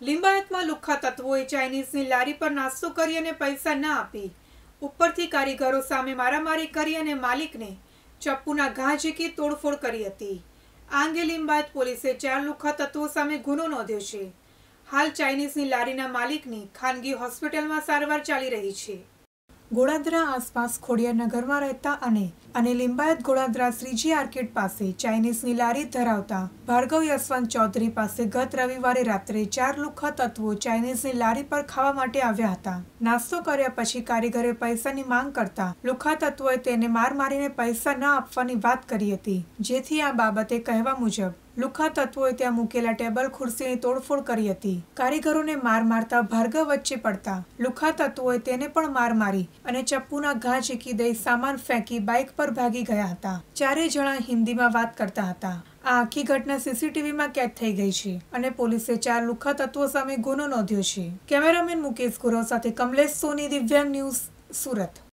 લિંબાયતમાં લુખ્ખા તત્વોએ ચાઇનીઝની લારી પર નાસ્તો કરી અને પૈસા ના આપી. ઉપરથી કારીગરો સામે મારામારી કરી અને માલિકને ચપ્પુના ઘા ઝીકી તોડફોડ કરી હતી. આ અંગે લિંબાયત પોલીસે ચાર લુખ્ખા તત્વો સામે ગુનો નોંધ્યો છે. હાલ ચાઇનીઝની લારીના માલિકની ખાનગી હોસ્પિટલમાં સારવાર ચાલી રહી છે. ગોળાદરા આસપાસ ખોડિયારનગરમાં રહેતા અને અને લિંબાયત ગોળાદરા શ્રીજી આર્કેડ પાસે ચાઇનીઝની લારી ધરાવતા ભાર્ગવ યશવંત ચૌધરી પાસે ગત રવિવારે રાત્રે ચાર લુખ્ખા તત્વો ચાઇનીઝની લારી પર ખાવા માટે આવ્યા હતા. નાસ્તો કર્યા પછી કારીગરે પૈસાની માંગ કરતા લુખા તત્વોએ તેને માર મારીને પૈસા ન આપવાની વાત કરી હતી, જેથી આ બાબતે કહેવા મુજબ લુખ્ખા તત્વોએ ત્યાં મૂકેલા ટેબલ ખુરશીની તોડફોડ કરી હતી. કારીગરોને માર મારતા ભાર્ગવ વચ્ચે પડતા લુખ્ખા તત્વોએ તેને પણ માર મારી અને ચપ્પુના ઘા ચીકી દઈ સામાન ફેંકી બાઇક પર ભાગી ગયા હતા. ચારેય જણા હિન્દીમાં વાત કરતા હતા. આ આખી ઘટના સીસીટીવીમાં કેદ થઈ ગઈ છે અને પોલીસે ચાર લુખ્ખા તત્વો સામે ગુનો નોંધ્યો છે. કેમેરામેન મુકેશ ગુરવ સાથે કમલેશ સોની, દિવ્યાંગ ન્યૂઝ સુરત.